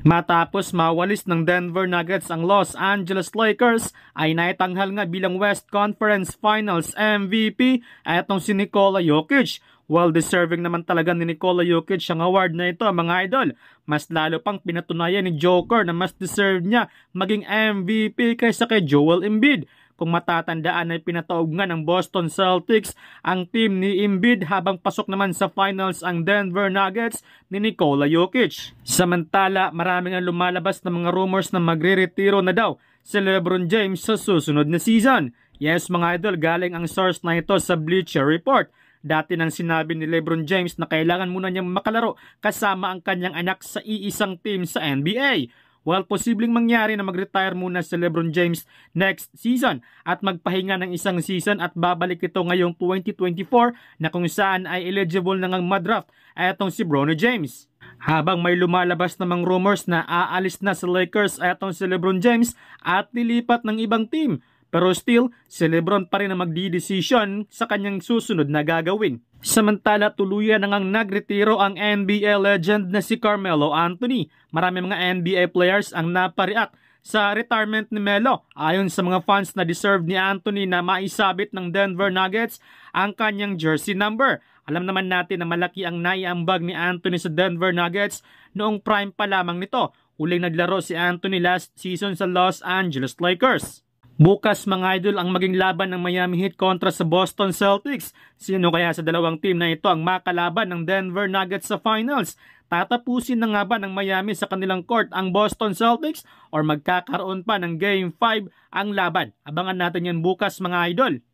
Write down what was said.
Matapos mawalis ng Denver Nuggets ang Los Angeles Lakers ay naitanghal nga bilang West Conference Finals MVP etong si Nikola Jokic. Well-deserving naman talaga ni Nikola Jokic ang award na ito mga idol. Mas lalo pang pinatunayan ni Joker na mas deserve niya maging MVP kaysa kay Joel Embiid. Kung matatandaan ay pinataog nga ng Boston Celtics ang team ni Embiid habang pasok naman sa finals ang Denver Nuggets ni Nikola Jokic. Samantala, maraming ang lumalabas na mga rumors na magre-retiro na daw si Lebron James sa susunod na season. Yes mga idol, galing ang source na ito sa Bleacher Report. Dati nang sinabi ni Lebron James na kailangan muna niyang makalaro kasama ang kanyang anak sa iisang team sa NBA. While posibleng mangyari na mag-retire muna si Lebron James next season at magpahinga ng isang season at babalik ito ngayong 2024 na kung saan ay eligible na ngang madraft etong si Bronny James. Habang may lumalabas namang rumors na aalis na sa Lakers etong si Lebron James at nilipat ng ibang team pero still, si Lebron pa rin ang magdidesisyon sa kanyang susunod na gagawin. Samantala, tuluyan nang nagretiro ang NBA legend na si Carmelo Anthony. Marami mga NBA players ang napareact sa retirement ni Melo. Ayon sa mga fans na deserve ni Anthony na maisabit ng Denver Nuggets ang kanyang jersey number. Alam naman natin na malaki ang naiambag ni Anthony sa Denver Nuggets noong prime pa lamang nito. Huling naglaro si Anthony last season sa Los Angeles Lakers. Bukas mga idol ang maging laban ng Miami Heat kontra sa Boston Celtics. Sino kaya sa dalawang team na ito ang makalaban ng Denver Nuggets sa finals? Tatapusin na nga ba ng Miami sa kanilang court ang Boston Celtics or magkakaroon pa ng Game 5 ang laban? Abangan natin yan bukas mga idol.